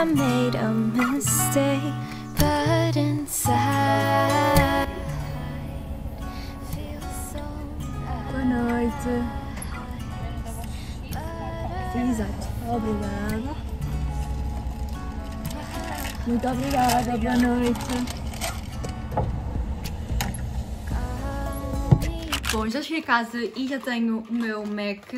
I made a mistake. But inside, feel so Boa noite. Exato. Obrigada. Muito obrigada. Boa noite. Bom, já cheguei a casa e já tenho o meu Mac.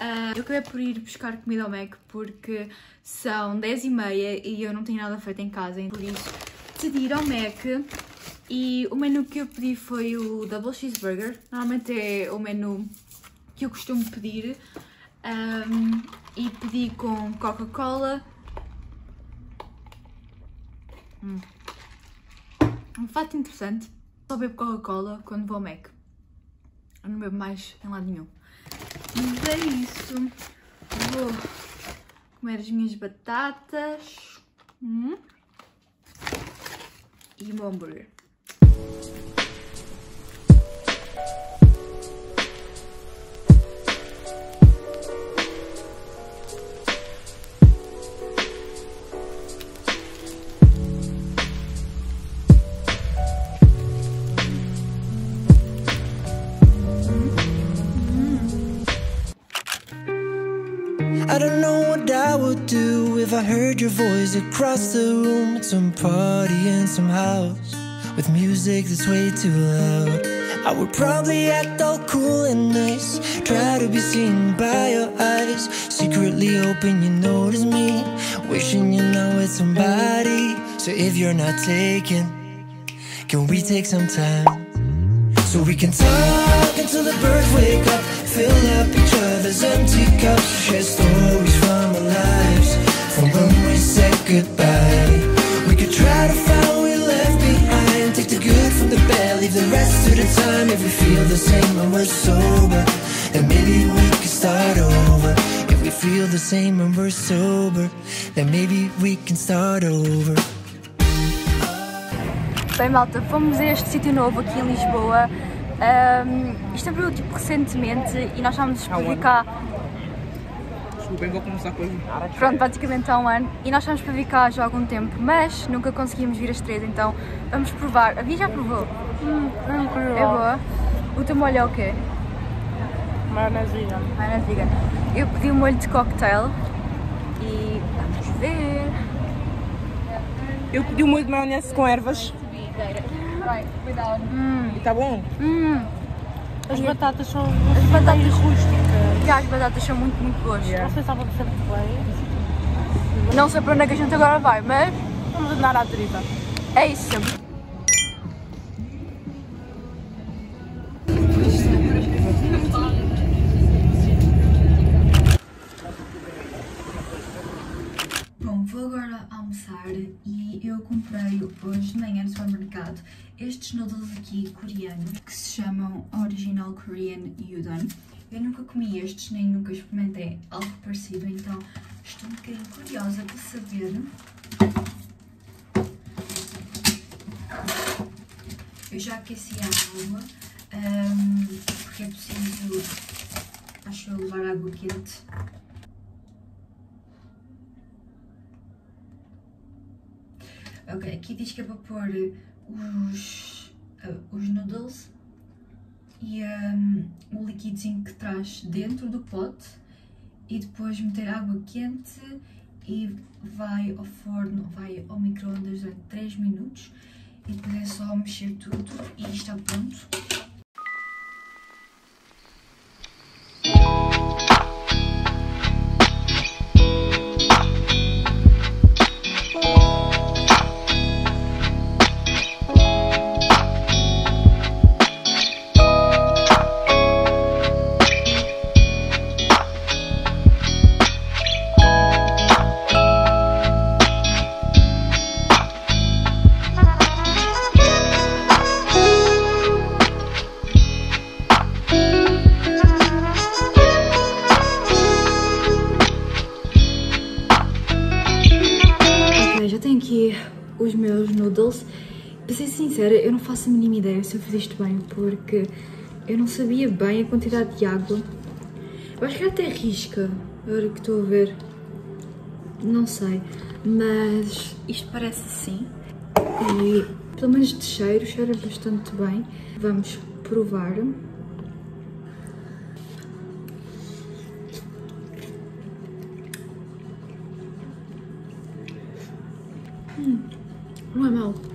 Ah, eu acabei por ir buscar comida ao Mac porque são 10 e meia e eu não tenho nada feito em casa, por isso decidi ir ao Mac e o menu que eu pedi foi o Double Cheeseburger. Normalmente é o menu que eu costumo pedir Ahm, e pedi com Coca-Cola. Hum. Um fato interessante, só bebo Coca-Cola quando vou ao Mac. Eu não bebo mais em lado nenhum. Mas é isso. Vou comer as minhas batatas. Hum. E meu hambúrguer. I heard your voice across the room at some party in some house with music that's way too loud. I would probably act all cool and nice, try to be seen by your eyes, secretly hoping you notice me, wishing you're not with somebody. So if you're not taken, can we take some time? So we can talk until the birds wake up Fill up each other's empty cups Share stories goodbye. We could try to find what we left behind. Take the good from the bad Leave the rest to the time. If we feel the same when we're sober Then maybe we can start over. If we feel the same when we're sober Then maybe we can start over. Bem, malta, fomos a este sítio novo aqui em Lisboa. Ahm, isto abriu tipo recentemente e nós estávamos vir cá. Desculpem, vou começar com hoje. Pronto, basicamente há um ano. E nós estávamos para vir cá já há algum tempo, mas nunca conseguimos vir as três, então vamos provar. A Bia já provou? É boa. O teu molho é o quê? Maionese vegan. Maionese vegan. Eu pedi um molho de cocktail e vamos ver. Eu pedi um molho de maionese com ervas Hum, e tá bom? hum. As batatas são As batatas rústicas. E as batatas são muito, muito boas. Não sei se estavam a ser muito bem. Não sei para onde é que a gente agora vai, mas Vamos andar à deriva. é isso sempre. Bom, vou agora almoçar e eu comprei hoje de manhã no supermercado estes noodles aqui coreanos que se chamam Original Korean Udon. Eu nunca comi estes, nem nunca experimentei. Algo parecido, então. Estou um bocadinho curiosa para saber. Eu já aqueci a água, ahm, porque é preciso, acho eu, levar água quente. Ok, aqui diz que é para pôr os, ah, os noodles e um, o liquidozinho que traz dentro do pote e depois meter água quente e vai ao forno, vai ao micro-ondas durante 3 minutos e depois é só mexer tudo e está pronto. tenho aqui os meus noodles. Para ser sincera, eu não faço a mínima ideia se eu fiz isto bem, porque eu não sabia bem a quantidade de água. Eu acho que até risca, agora que estou a ver. Não sei, mas isto parece assim. E pelo menos de cheiro, cheira bastante bem. Vamos provar. Não é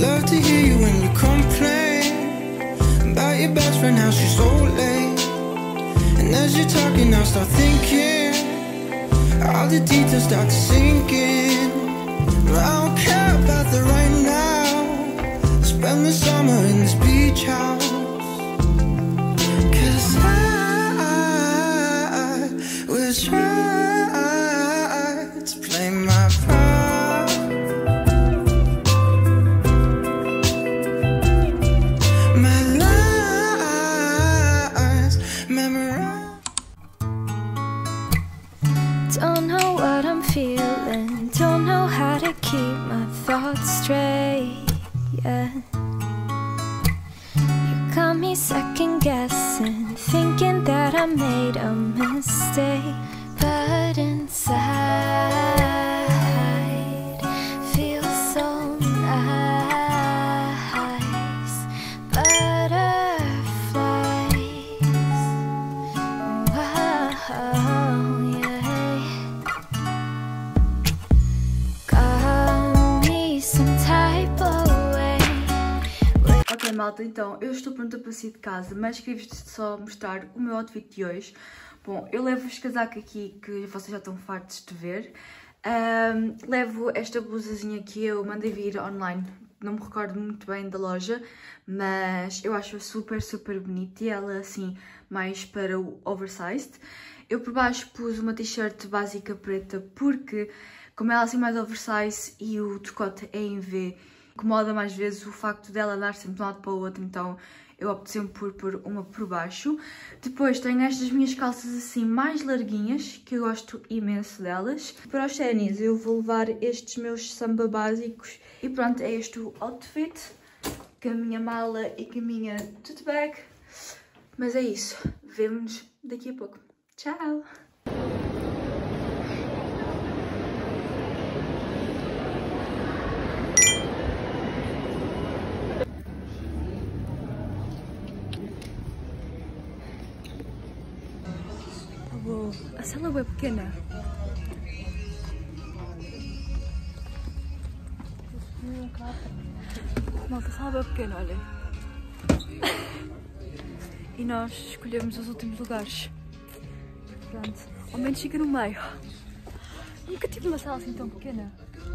love to hear you when you complain about your best friend, how she's so late. And as you're talking, I start thinking all the details start to sink in. But I don't care about the right now. Spend the summer in this beach house. Don't know what I'm feeling, don't know how to keep my thoughts straight. Yeah. You got me second guessing, thinking that I made a mistake. But inside, malta, então eu estou pronta para sair de casa, mas queria-vos só mostrar o meu outfit de hoje. Bom, eu levo este casaco aqui que vocês já estão fartos de ver. Ahm, levo esta blusazinha que eu mandei vir online, não me recordo muito bem da loja, mas eu acho super, super bonita e ela assim, mais para o oversized. Eu por baixo pus uma t-shirt básica preta porque, como ela é assim mais oversize e o decote é em V, incomoda mais vezes o facto dela dar sempre de um lado para o outro, então eu opto sempre por pôr uma por baixo. Depois tenho estas minhas calças assim mais larguinhas, que eu gosto imenso delas. Para os ténis eu vou levar estes meus samba básicos e pronto, é este o outfit, com a minha mala e com a minha tote bag. Mas é isso, vemo-nos daqui a pouco. Tchau! Sala é pequena. Malta, sala é pequena, olha. E nós escolhemos os últimos lugares. Pronto, ao menos fica no meio. Nunca tive uma sala assim tão pequena.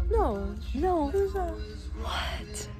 Não, Não. já. What?